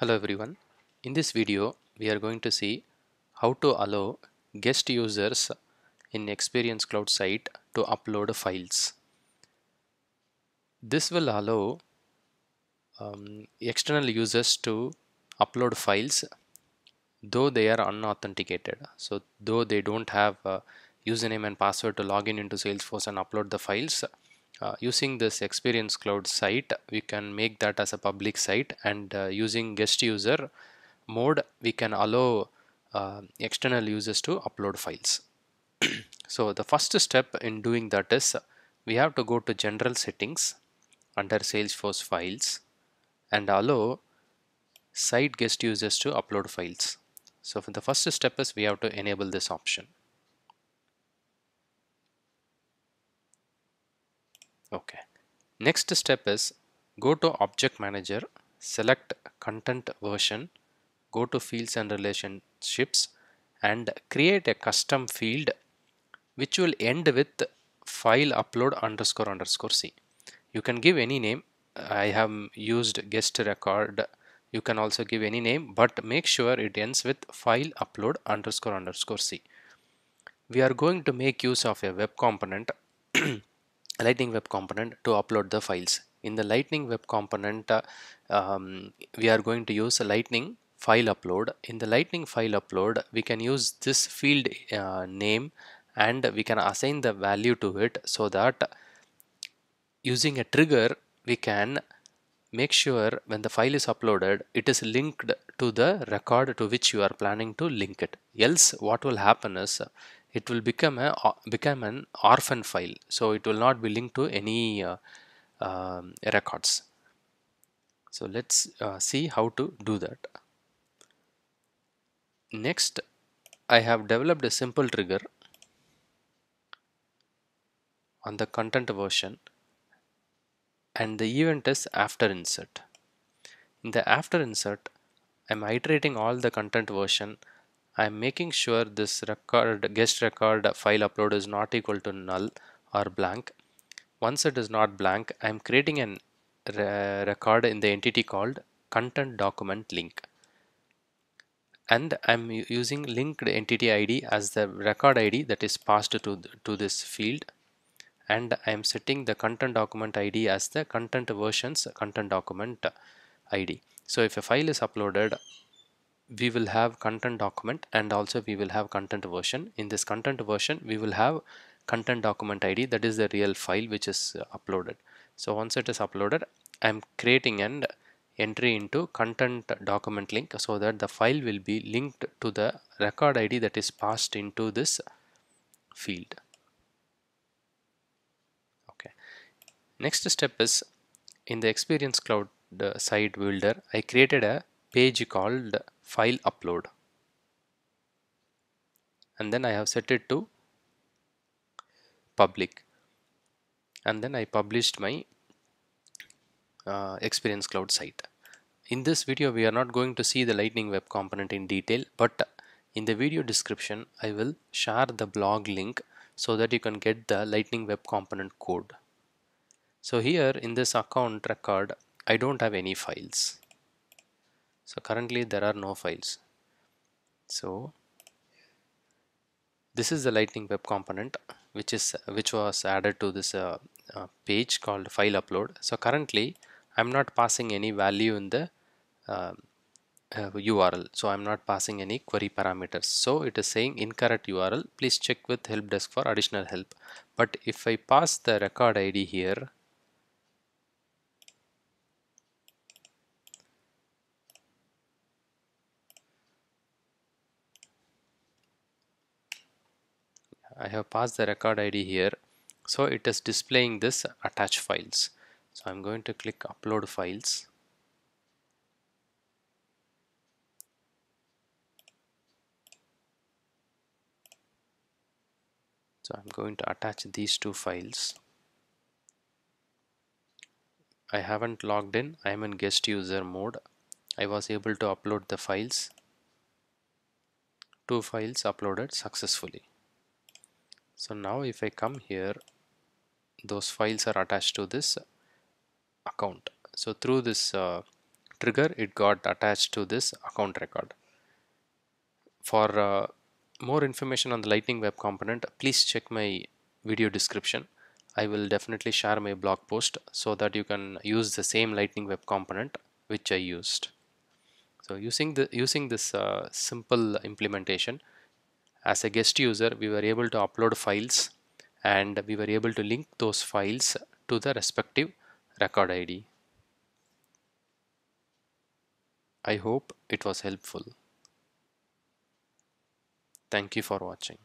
Hello everyone. In this video, we are going to see how to allow guest users in Experience Cloud site to upload files. This will allow um, external users to upload files though they are unauthenticated. So though they don't have a username and password to log in into Salesforce and upload the files, uh, using this experience cloud site we can make that as a public site and uh, using guest user mode we can allow uh, external users to upload files. So the first step in doing that is we have to go to general settings under salesforce files and allow site guest users to upload files. So for the first step is we have to enable this option okay. Next step is go to object manager select content version go to fields and relationships and create a custom field which will end with file upload underscore underscore c. You can give any name. I have used guest record. You can also give any name but make sure it ends with file upload underscore underscore c. We are going to make use of a web component lightning web component to upload the files. In the lightning web component uh, um, we are going to use a lightning file upload. In the lightning file upload we can use this field uh, name and we can assign the value to it so that using a trigger we can make sure when the file is uploaded it is linked to the record to which you are planning to link it. Else what will happen is it will become a become an orphan file. So it will not be linked to any uh, um, records. So let's uh, see how to do that. Next I have developed a simple trigger on the content version and the event is after insert. In the after insert I'm iterating all the content version I'm making sure this record guest record file upload is not equal to null or blank. Once it is not blank, I'm creating an re record in the entity called content document link. And I'm using linked entity ID as the record ID that is passed to, to this field. And I'm setting the content document ID as the content versions content document ID. So if a file is uploaded we will have content document and also we will have content version. In this content version we will have content document id that is the real file which is uh, uploaded. So once it is uploaded i'm creating an entry into content document link so that the file will be linked to the record id that is passed into this field. Okay. Next step is in the experience cloud site builder i created a page called file upload. And then I have set it to public. And then I published my uh, experience cloud site. In this video we are not going to see the lightning web component in detail but in the video description I will share the blog link so that you can get the lightning web component code. So here in this account record I don't have any files so currently there are no files. So this is the lightning web component which is which was added to this uh, uh, page called file upload. So currently I'm not passing any value in the uh, URL so I'm not passing any query parameters. So it is saying incorrect URL please check with help desk for additional help. But if I pass the record ID here I have passed the record ID here. So it is displaying this attach files. So I'm going to click upload files. So I'm going to attach these two files. I haven't logged in. I'm in guest user mode. I was able to upload the files. Two files uploaded successfully so now if I come here those files are attached to this account. So through this uh, trigger it got attached to this account record. For uh, more information on the lightning web component please check my video description. I will definitely share my blog post so that you can use the same lightning web component which I used. So using the using this uh, simple implementation as a guest user we were able to upload files and we were able to link those files to the respective record ID. I hope it was helpful. Thank you for watching.